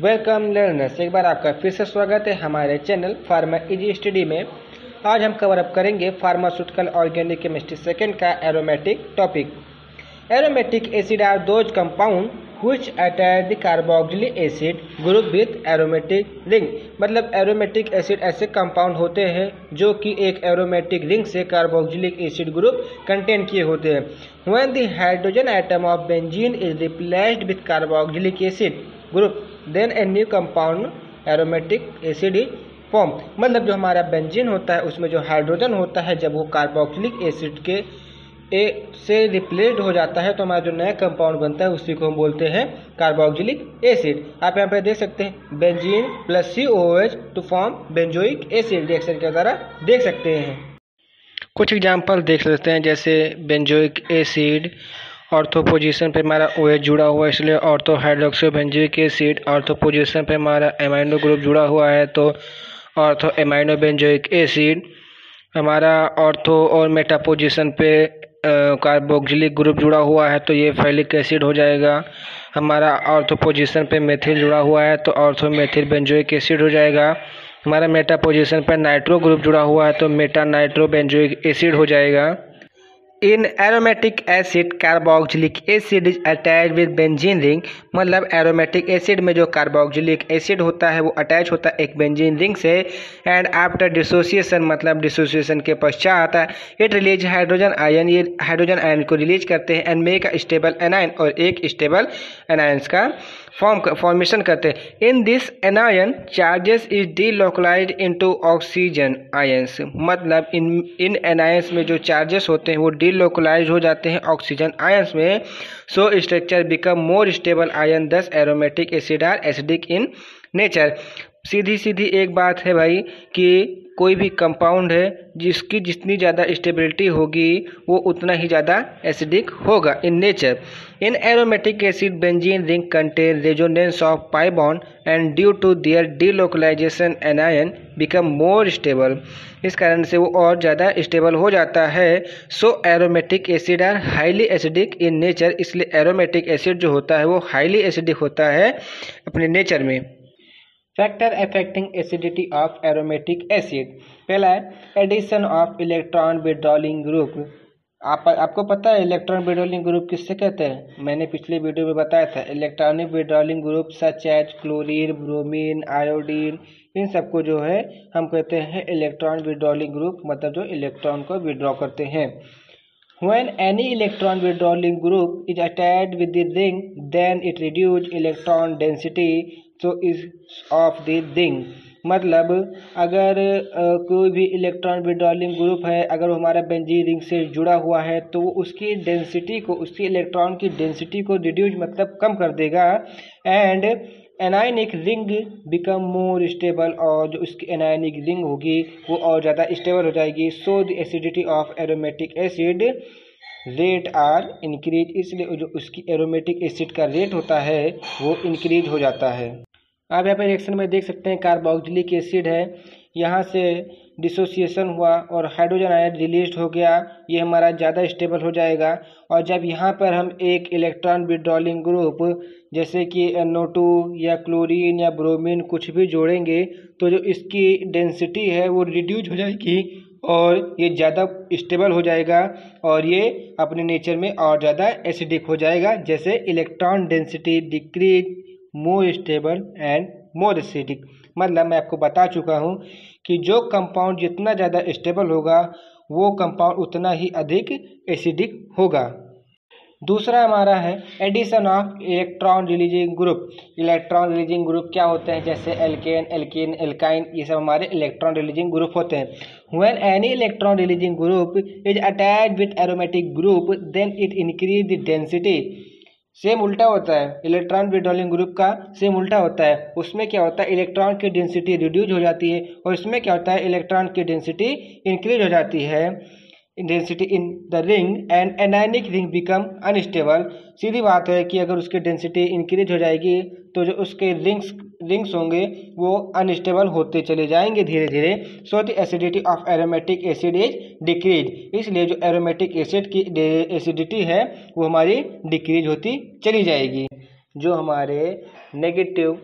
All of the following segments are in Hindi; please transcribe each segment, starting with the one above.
वेलकम लर्नर्स, एक बार आपका फिर से स्वागत है हमारे चैनल फार्मा इजी स्टडी में। आज हम कवर अप करेंगे फार्मास्यूटिकल ऑर्गेनिक केमिस्ट्री सेकेंड का aromatic topic aromatic acid are those compound which attach the carboxylic acid group with aromatic ring मतलब एरोमेटिक एसिड ऐसे कंपाउंड होते हैं जो कि एक एरोमेटिक रिंग से कार्बोक्सिलिक एसिड ग्रुप कंटेन किए होते हैं। When the hydrogen atom of benzene is replaced with carboxylic acid group then a new compound aromatic acid is form मतलब जो हमारा बेंजीन होता है, उसमें जो हाइड्रोजन होता है, जब वो कार्बोक्सिलिक एसिड के ए से रिप्लेस्ड हो जाता है तो हमारा जो नया कंपाउंड बनता है, उसी को हम बोलते हैं कार्बोक्सिलिक एसिड आप यहाँ पे देख सकते हैं benzene plus C O H to form benzoic acid reaction के द्वारा देख सकते हैं। कुछ एग्ज़ाम्पल देख सकते हैं, जैसे बेंजोइक एसिड ऑर्थो पोजीशन पे हमारा ओ एच जुड़ा हुआ है, इसलिए ortho hydroxo benzoic acid ortho position पे हमारा एमाइनो ग्रुप जुड़ा हुआ है तो ऑर्थो एमाइनो बेंजोइक एसिड हमारा ऑर्थो और मेटा पोजीशन पे कार्बोक्सिलिक ग्रुप जुड़ा हुआ है तो ये फैलिक एसिड हो जाएगा। हमारा ऑर्थो पोजीशन पे मेथिल जुड़ा हुआ है तो ऑर्थो मेथिल बेंजोइक एसिड हो जाएगा। हमारा मेटा पोजीशन पर नाइट्रो ग्रुप जुड़ा हुआ है तो मेटा नाइट्रो बेंजोइक एसिड हो जाएगा। In aromatic acid carboxylic acid is attach with benzene ring मतलब एरोमेटिक एसिड में जो कार्बोक्सिलिक एसिड होता है, वो अटैच होता है एक बेंजीन रिंग से एंड आफ्टर डिसोसिएशन मतलब डिसोसिएशन के पश्चात इट रिलीज़ हाइड्रोजन आयन ये हाइड्रोजन आयन को रिलीज़ करते हैं and make a stable anion और एक स्टेबल एनायंस का फॉर्म फॉर्मेशन करते हैं। In this anion charges is delocalize into oxygen ions मतलब इन इन एनायंस में जो चार्जेस होते हैं, वो डी लोकलाइज हो जाते हैं ऑक्सीजन आयंस में। So structure become more stable ion thus aromatic acid are acidic in nature सीधी सीधी एक बात है भाई कि कोई भी कंपाउंड है, जिसकी जितनी ज़्यादा स्टेबिलिटी होगी, वो उतना ही ज़्यादा एसिडिक होगा in nature in aromatic acid benzene ring contain resonance of pi bond and due to their delocalization anion become more stable इस कारण से वो और ज़्यादा स्टेबल हो जाता है. So aromatic acid are highly acidic in nature इसलिए एरोमेटिक एसिड जो होता है, वो हाईली एसिडिक होता है अपने नेचर में. Factor affecting acidity of aromatic acid पहला है addition of electron withdrawing group आप आपको पता है इलेक्ट्रॉन विड्रॉलिंग ग्रुप किससे कहते हैं? मैंने पिछले वीडियो में बताया था electronic withdrawing group such as chlorine bromine iodine इन सबको जो है हम कहते हैं इलेक्ट्रॉन विड्रॉलिंग ग्रुप मतलब जो इलेक्ट्रॉन को विड्रॉ करते हैं। When any electron withdrawing group is attached with the ring, then it reduce electron density so is of the ring. मतलब अगर आ, कोई भी इलेक्ट्रॉन विड्रॉलिंग ग्रुप है अगर वो हमारा बेंजीन रिंग से जुड़ा हुआ है तो वो उसकी डेंसिटी को उसकी इलेक्ट्रॉन की डेंसिटी को रिड्यूज मतलब कम कर देगा। And anionic ring become more stable और जो उसकी एनायनिक रिंग होगी वो और ज़्यादा स्टेबल हो जाएगी। So the acidity of aromatic acid rate are increase इसलिए जो उसकी एरोमेटिक एसिड का रेट होता है वो इंक्रीज हो जाता है। आप यहाँ पर रिएक्शन में देख सकते हैं कार्बोक्सिलिक एसिड है। यहाँ से डिसोसिएशन हुआ और हाइड्रोजन आयन रिलीज़ हो गया। ये हमारा ज़्यादा स्टेबल हो जाएगा। और जब यहाँ पर हम एक इलेक्ट्रॉन विड्रॉलिंग ग्रुप जैसे कि NO2 या क्लोरीन या ब्रोमीन कुछ भी जोड़ेंगे तो जो इसकी डेंसिटी है वो रिड्यूज हो जाएगी और ये ज़्यादा स्टेबल हो जाएगा और ये अपने नेचर में और ज़्यादा एसिडिक हो जाएगा, जैसे electron density decrease more stable and more acidic मतलब मैं आपको बता चुका हूँ कि जो कंपाउंड जितना ज़्यादा स्टेबल होगा, वो कंपाउंड उतना ही अधिक एसिडिक होगा। दूसरा हमारा है addition of electron releasing group electron releasing group क्या होते हैं? जैसे एल्केन एल्किन एल्काइन ये सब हमारे इलेक्ट्रॉन रिलीजिंग ग्रुप होते हैं। When any electron releasing group is attach with aromatic group then it increase the density same उल्टा होता है। इलेक्ट्रॉन विड्रॉलिंग ग्रुप का सेम उल्टा होता है। उसमें क्या होता है? इलेक्ट्रॉन की डेंसिटी रिड्यूज हो जाती है और इसमें क्या होता है? इलेक्ट्रॉन की डेंसिटी इंक्रीज हो जाती है। Density in the ring and anionic ring become unstable सीधी बात है कि अगर उसकी डेंसिटी इंक्रीज हो जाएगी तो जो उसके रिंग्स रिंग्स होंगे, वो अनस्टेबल होते चले जाएँगे धीरे धीरे। So the acidity of aromatic acid is decrease. इसलिए जो एरोमेटिक एसिड की एसिडिटी है, वो हमारी डिक्रीज होती चली जाएगी। जो हमारे नेगेटिव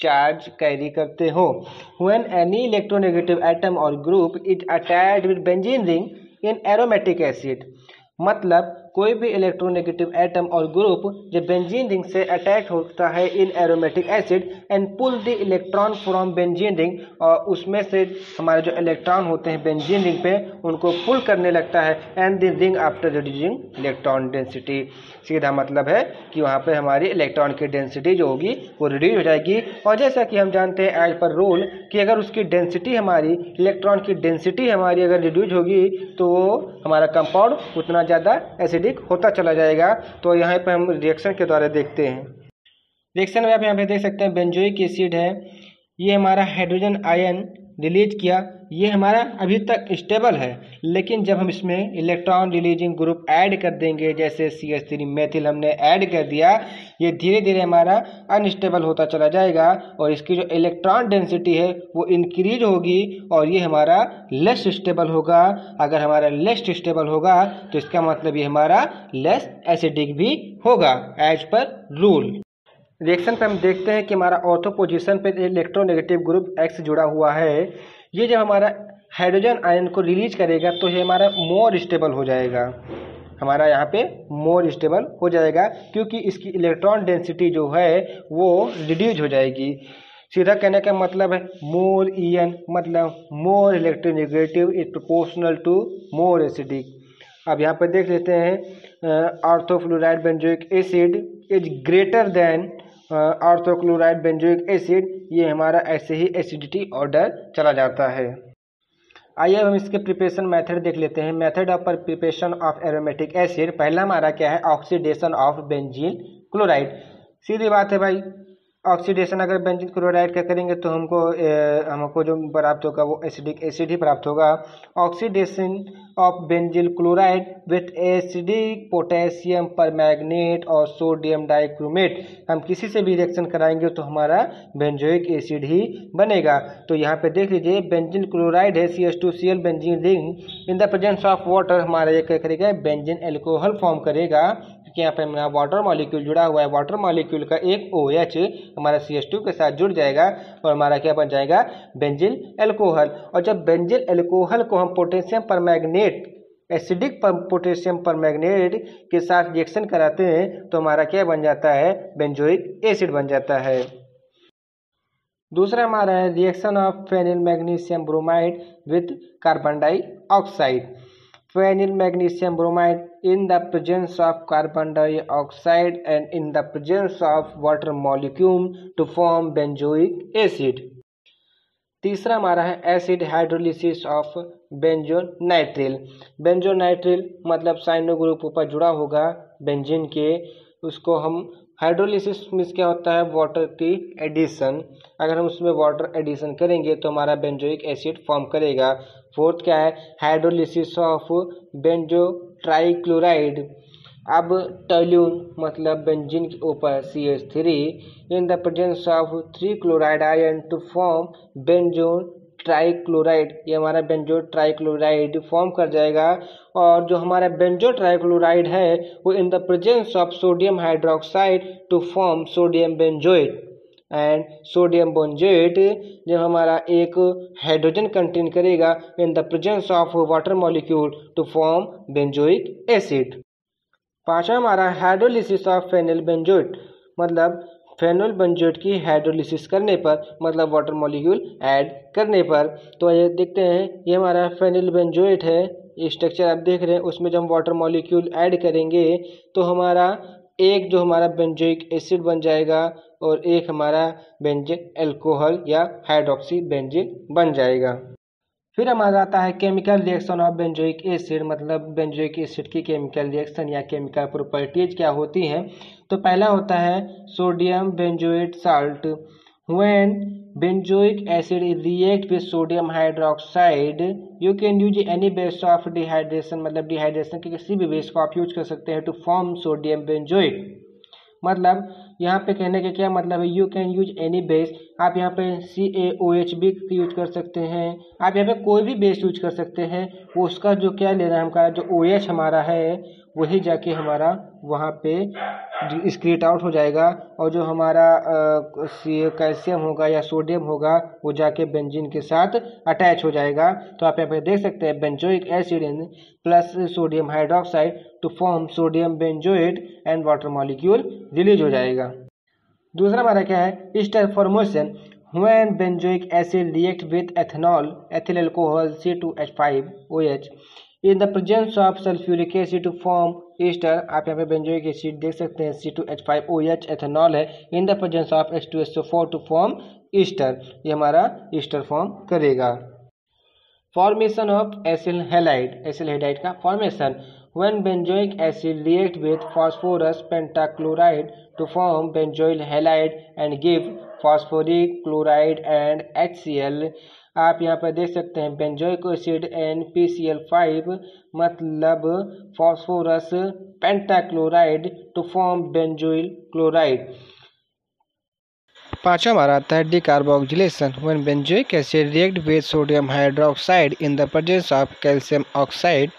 चार्ज कैरी करते हो। When any electronegative atom or group is attached with benzene ring in aromatic acid मतलब कोई भी इलेक्ट्रोनेगेटिव एटम और ग्रुप जब बेंजीन रिंग से अटैच होता है in aromatic acid and pull the electron from benzene ring और उसमें से हमारे जो इलेक्ट्रॉन होते हैं बेंजीन रिंग पे, उनको पुल करने लगता है and the ring after reducing electron density सीधा मतलब है कि वहाँ पर हमारी इलेक्ट्रॉन की डेंसिटी जो होगी, वो रिड्यूज हो जाएगी। और जैसा कि हम जानते हैं एज पर रूल कि अगर उसकी डेंसिटी हमारी इलेक्ट्रॉन की डेंसिटी हमारी अगर रिड्यूज होगी तो हमारा कंपाउंड उतना ज़्यादा एसिड एसिडिक होता चला जाएगा। तो यहाँ पर हम रिएक्शन के द्वारा देखते हैं। रिएक्शन में आप यहाँ पे देख सकते हैं बेंजोइक एसिड है। ये हमारा हाइड्रोजन आयन रिलीज़ किया। ये हमारा अभी तक स्टेबल है, लेकिन जब हम इसमें इलेक्ट्रॉन रिलीजिंग ग्रुप ऐड कर देंगे, जैसे सी एस थ्री मेथिल हमने ऐड कर दिया, ये धीरे धीरे हमारा अनस्टेबल होता चला जाएगा और इसकी जो इलेक्ट्रॉन डेंसिटी है, वो इंक्रीज होगी और ये हमारा लेस स्टेबल होगा। अगर हमारा लेस स्टेबल होगा तो इसका मतलब ये हमारा लेस एसिडिक भी होगा एज पर रूल रिएक्शन पे हम देखते हैं कि हमारा ऑर्थो पोजीशन पे इलेक्ट्रोनेगेटिव ग्रुप एक्स जुड़ा हुआ है। ये जब हमारा हाइड्रोजन आयन को रिलीज़ करेगा तो ये हमारा मोर स्टेबल हो जाएगा। हमारा यहाँ पे मोर स्टेबल हो जाएगा, क्योंकि इसकी इलेक्ट्रॉन डेंसिटी जो है, वो रिड्यूज हो जाएगी। सीधा कहने का मतलब है मोर ई मतलब more electronegative is proportional to more acidic अब यहाँ पर देख लेते हैं ortho fluoride benzoic acid is greater than ortho chloride benzoic acid, ये हमारा ऐसे ही एसिडिटी ऑर्डर चला जाता है। आइए हम इसके प्रिपरेशन मेथड देख लेते हैं। Method of preparation of aromatic acid, पहला हमारा क्या है? Oxidation of benzene chloride. सीधी बात है भाई ऑक्सीडेशन अगर बेंजीन क्लोराइड का करेंगे तो हमको ए, हमको जो प्राप्त होगा वो एसिडिक एसिड ही प्राप्त होगा। Oxidation of benzyl chloride with acidic potassium permanganate और सोडियम डाइक्रोमेट हम किसी से भी रिएक्शन कराएँगे तो हमारा बेंजोइक एसिड ही बनेगा। तो यहाँ पे देख लीजिए बेंजिन क्लोराइड है C S two C L benzene ring in the presence of water हमारा ये क्या करेगा? बेंजिन एल्कोहल फॉर्म करेगा। क्योंकि यहाँ पे हमारा वाटर मॉलिक्यूल जुड़ा हुआ है। वाटर मॉलिक्यूल का एक ओ OH हमारा सी एस टू के साथ जुड़ जाएगा और हमारा क्या बन जाएगा? बेंजिल एल्कोहल और जब बेंजिल एल्कोहल को हम पोटेशियम पर मैग्नेट एसिडिक पर पोटेशियम पर मैग्नेट के साथ रिएक्शन कराते हैं तो हमारा क्या बन जाता है? बेंजोइक एसिड बन जाता है। दूसरा हमारा है reaction of phenyl magnesium bromide with carbon dioxide phenyl magnesium bromide in the presence of carbon dioxide and in the presence of water molecule to form benzoic acid. तीसरा हमारा है acid hydrolysis of benzonitrile benzonitrile मतलब साइनो ग्रुप ऊपर जुड़ा होगा बेंजिन के। उसको हम हाइड्रोलिसिस मीन्स क्या होता है वाटर की एडिशन अगर हम उसमें वाटर एडिशन करेंगे तो हमारा बेंजोइक एसिड फॉर्म करेगा। फोर्थ क्या है? Hydrolysis of benzo trichloride. अब टल्यून मतलब बेंजिन के ऊपर C H three in the presence of three chloride ion to form benzo trichloride. ये हमारा बेंजो ट्राइक्लोराइड फॉर्म कर जाएगा, और जो हमारा बेंजो ट्राइक्लोराइड है, वो in the presence of sodium hydroxide to form sodium benzoate. And sodium benzoate जब हमारा एक हाइड्रोजन कंटेन करेगा in the presence of water molecule to form benzoic acid पांचवा हमारा हाइड्रोलिसिस ऑफ़ फेनिल बेंजोइट मतलब फेनोल बेंजोइट की हाइड्रोलिसिस करने पर मतलब वाटर मॉलिक्यूल ऐड करने पर. तो ये देखते हैं, ये हमारा फेनिल बेंजोइट है स्ट्रक्चर आप देख रहे हैं, उसमें जब हम वाटर मॉलिक्यूल ऐड करेंगे तो हमारा एक जो हमारा बेंजोइक एसिड बन जाएगा और एक हमारा बेंजिक एल्कोहल या हाइड्रोक्सी बेंजिक बन जाएगा। फिर हमारा आता है chemical reaction of benzoic acid मतलब बेंजोइक एसिड की केमिकल रिएक्शन या केमिकल प्रॉपर्टीज़ क्या होती हैं? तो पहला होता है sodium benzoate salt when benzoic acid react with sodium hydroxide, you can use any base of dehydration मतलब डिहाइड्रेशन के किसी भी बेस को आप यूज़ कर सकते हैं टू फॉर्म सोडियम बेंजोइक मतलब यहाँ पे कहने का क्या मतलब है? You can use any base आप यहाँ पे C A O H B use कर सकते हैं। आप यहाँ पे कोई भी बेस यूज़ कर सकते हैं। वो उसका जो क्या लेना है, हमका जो ओ एच हमारा है, वही जाके हमारा वहाँ पे स्क्रीट आउट हो जाएगा। और जो हमारा कैल्शियम होगा या सोडियम होगा, वो जाके बेंजीन के साथ अटैच हो जाएगा। तो आप यहाँ पे देख सकते हैं benzoic acid plus sodium hydroxide to form sodium benzoate and water molecule release हो जाएगा। दूसरा हमारा क्या है? Ester formation when benzoic acid react with ethanol ethyl alcohol C two H five O H in the presence of sulphuric acid to form ester आप यहाँ पे बेंजोइक एसिड देख सकते हैं C two H five O H ethanol है। In the presence of H two H O four to form ester ये हमारा ईस्टर फॉर्म करेगा। Formation of acyl halide acyl halide का formation when benzoic acid react with phosphorus pentachloride to form benzoyl halide and give phosphoric chloride and H आप यहाँ पर देख सकते हैं benzoic acid and P C L five मतलब phosphorus pentachloride to form benzoyl chloride पांचवा हमारा आता है decarboxylation when benzoic acid react with sodium hydroxide in the presence of calcium oxide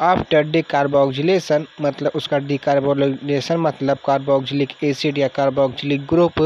after decarboxylation मतलब उसका डिकार्बोलेशन मतलब कार्बोक्सिलिक एसिड या कार्बोक्सिलिक ग्रुप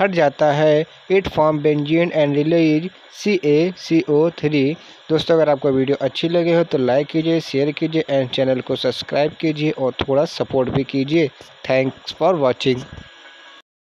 हट जाता है। It form benzene and release C A C O three दोस्तों, अगर आपको वीडियो अच्छी लगे हो तो लाइक कीजिए शेयर कीजिए एंड चैनल को सब्सक्राइब कीजिए और थोड़ा सपोर्ट भी कीजिए। Thanks for watching